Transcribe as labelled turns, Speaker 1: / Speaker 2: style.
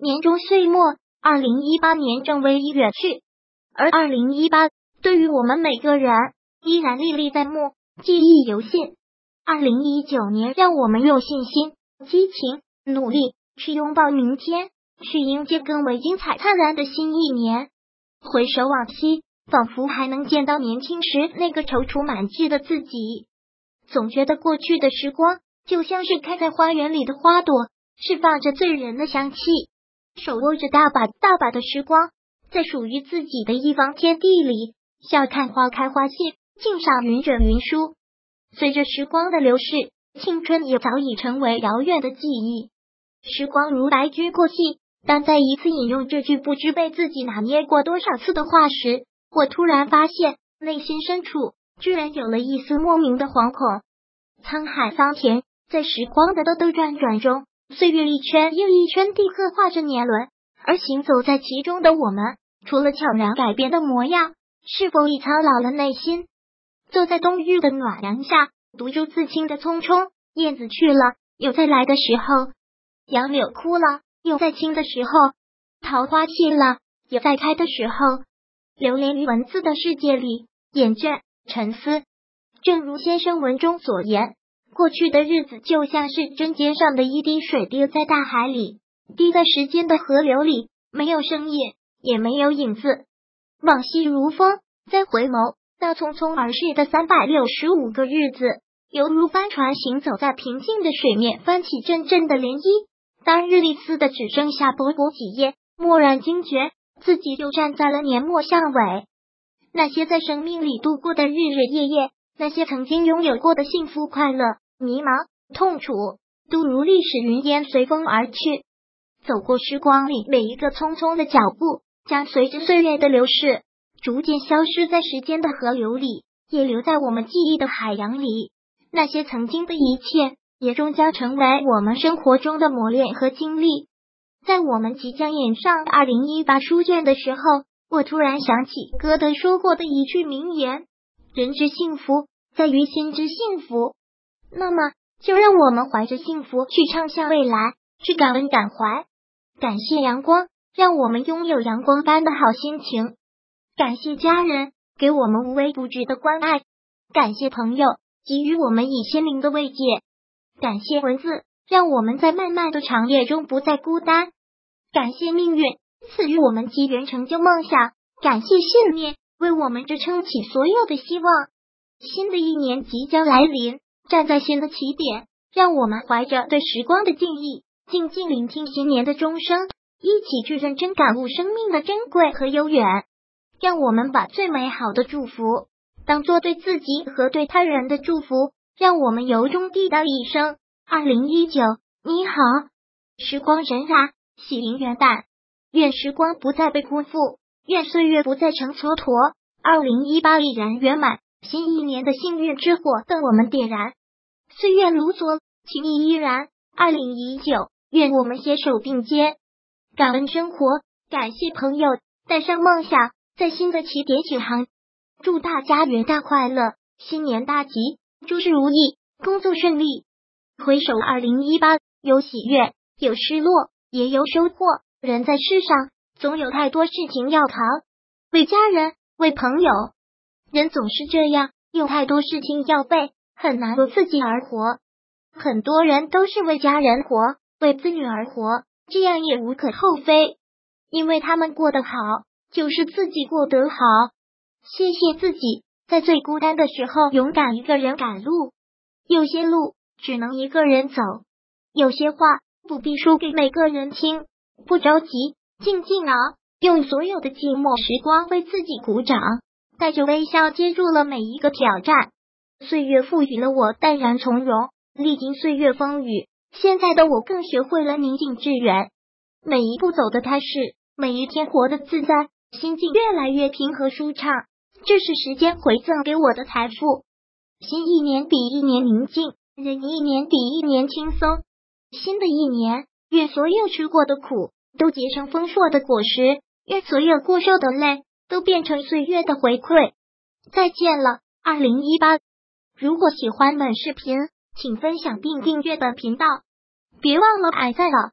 Speaker 1: 年终岁末，二零一八年正微一远去，而二零一八对于我们每个人依然历历在目，记忆犹新。二零一九年，让我们用信心、激情、努力去拥抱明天，去迎接更为精彩灿烂的新一年。回首往昔，仿佛还能见到年轻时那个踌躇满志的自己。总觉得过去的时光就像是开在花园里的花朵，释放着醉人的香气。手握着大把大把的时光，在属于自己的一方天地里，笑看花开花谢，静赏云卷云舒。随着时光的流逝，青春也早已成为遥远的记忆。时光如白驹过隙，当再一次引用这句不知被自己拿捏过多少次的话时，我突然发现，内心深处。居然有了一丝莫名的惶恐。沧海桑田，在时光的兜兜转转中，岁月一圈又一圈地刻画着年轮，而行走在其中的我们，除了悄然改变的模样，是否已苍老了内心？坐在冬日的暖阳下，读书自清的匆匆。燕子去了，有再来的时候；杨柳枯了，有再青的时候；桃花谢了，有再开的时候。流连于文字的世界里，厌倦。沉思，正如先生文中所言，过去的日子就像是针尖上的一滴水，滴在大海里，滴在时间的河流里，没有声音，也没有影子。往昔如风，再回眸，那匆匆而逝的三百六十五个日子，犹如帆船行走在平静的水面，翻起阵阵的涟漪。当日历似的只剩下薄薄几页，蓦然惊觉，自己就站在了年末巷尾。那些在生命里度过的日日夜夜，那些曾经拥有过的幸福、快乐、迷茫、痛楚，都如历史云烟随风而去。走过时光里每一个匆匆的脚步，将随着岁月的流逝，逐渐消失在时间的河流里，也留在我们记忆的海洋里。那些曾经的一切，也终将成为我们生活中的磨练和经历。在我们即将演上二零一八书卷的时候。我突然想起歌德说过的一句名言：“人之幸福在于心之幸福。”那么，就让我们怀着幸福去畅想未来，去感恩感怀，感谢阳光，让我们拥有阳光般的好心情；感谢家人给我们无微不至的关爱；感谢朋友给予我们以心灵的慰藉；感谢文字，让我们在漫漫的长夜中不再孤单；感谢命运。赐予我们机缘成就梦想，感谢信念为我们支撑起所有的希望。新的一年即将来临，站在新的起点，让我们怀着对时光的敬意，静静聆听新年的钟声，一起去认真感悟生命的珍贵和悠远。让我们把最美好的祝福当做对自己和对他人的祝福，让我们由衷地道一声：二零一九，你好！时光荏苒，喜迎元旦。愿时光不再被辜负，愿岁月不再成蹉跎。二零一八已然圆满，新一年的幸运之火等我们点燃。岁月如梭，情谊依然。二零一九，愿我们携手并肩，感恩生活，感谢朋友，带上梦想，在新的起点起航。祝大家元旦快乐，新年大吉，诸事如意，工作顺利。回首二零一八，有喜悦，有失落，也有收获。人在世上，总有太多事情要扛，为家人，为朋友，人总是这样，有太多事情要背，很难为自己而活。很多人都是为家人活，为子女而活，这样也无可厚非，因为他们过得好，就是自己过得好。谢谢自己，在最孤单的时候，勇敢一个人赶路。有些路只能一个人走，有些话不必说给每个人听。不着急，静静熬，用所有的寂寞时光为自己鼓掌，带着微笑接住了每一个挑战。岁月赋予了我淡然从容，历经岁月风雨，现在的我更学会了宁静致远。每一步走的踏实，每一天活得自在，心境越来越平和舒畅。这是时间回赠给我的财富。新一年比一年宁静，人一年比一年轻松。新的一年。愿所有吃过的苦都结成丰硕的果实，愿所有过受的累都变成岁月的回馈。再见了，二零一八！如果喜欢本视频，请分享并订阅本频道，别忘了按赞了。